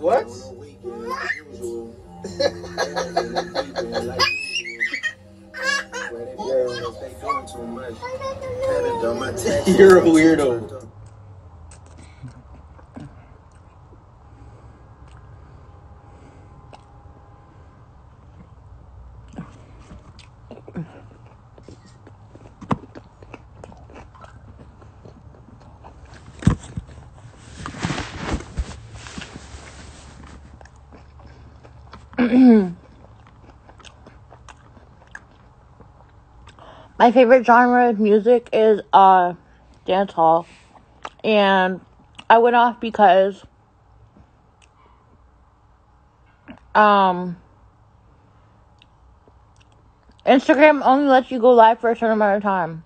What? You're a weirdo. My favorite genre of music is uh dance hall. And I went off because um Instagram only lets you go live for a certain amount of time.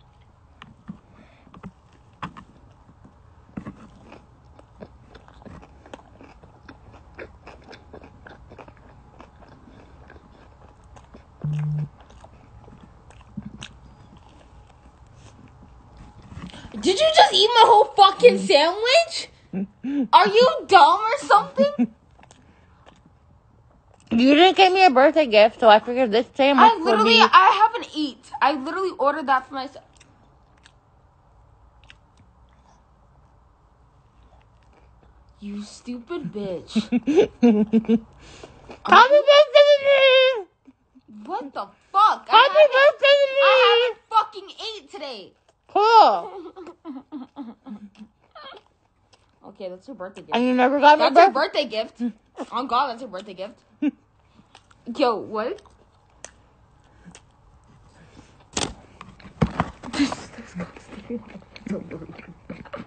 Did you just eat my whole fucking sandwich? Are you dumb or something? You didn't give me a birthday gift, so I figured this sandwich I would literally, be. I haven't eat. I literally ordered that for myself. You stupid bitch. Me! What the fuck? Happy I birthday to me! I haven't fucking ate today. Cool. Okay, that's your birthday gift. And you never got That's your birthday. gift. On God, that's your birthday gift. Yo, what?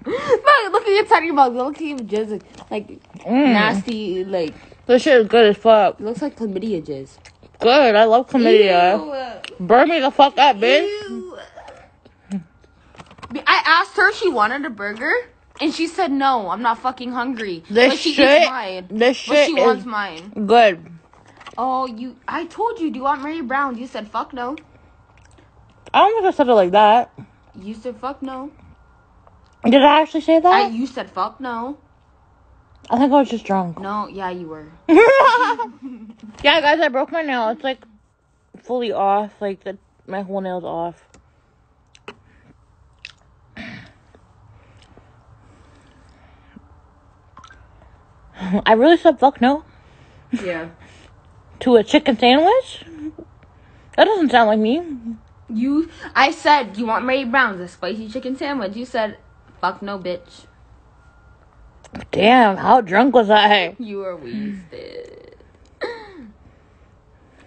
Look at your tiny mouth. Look at your jizz. Like, Mm. nasty, like, This shit is good as fuck. looks like chlamydia jizz. Good. I love chlamydia. Ew. Burn me the fuck up, bitch. Ew. I asked her if she wanted a burger, and she said no. I'm not fucking hungry. This but she shit- mine. this but shit she is- wants mine. Good. Oh, you! I told you. Do you want Mary Brown? You said fuck no. I don't think I said it like that. You said fuck no. Did I actually say I, that? you said fuck no. I think I was just drunk. No, yeah, you were. yeah, guys, I broke my nail. It's like fully off. Like the, my whole nail's off. I really said fuck no Yeah. to a chicken sandwich. That doesn't sound like me. You. I said you want Mary Brown's a spicy chicken sandwich. You said fuck no, bitch. Damn, how drunk was I? You were wasted.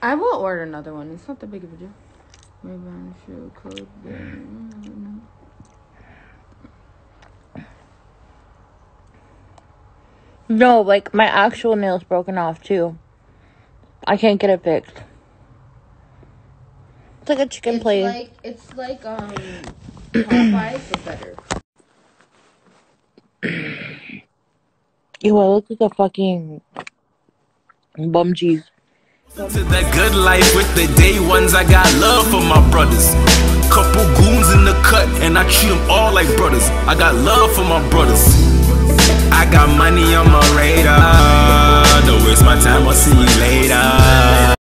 I will order another one. It's not that big of a deal. Mary Brown should cook. No, like my actual nail's broken off too. I can't get it fixed. It's like a chicken It's plate. like it's like um Popeyes but better. Ew, I look like a fucking bum cheese. To good life with the day ones, I got love for my brothers. Couple goons in the cut, and I treat them all like brothers. I got love for my brothers. I got money on my radar. Don't waste my time, I'll see you later.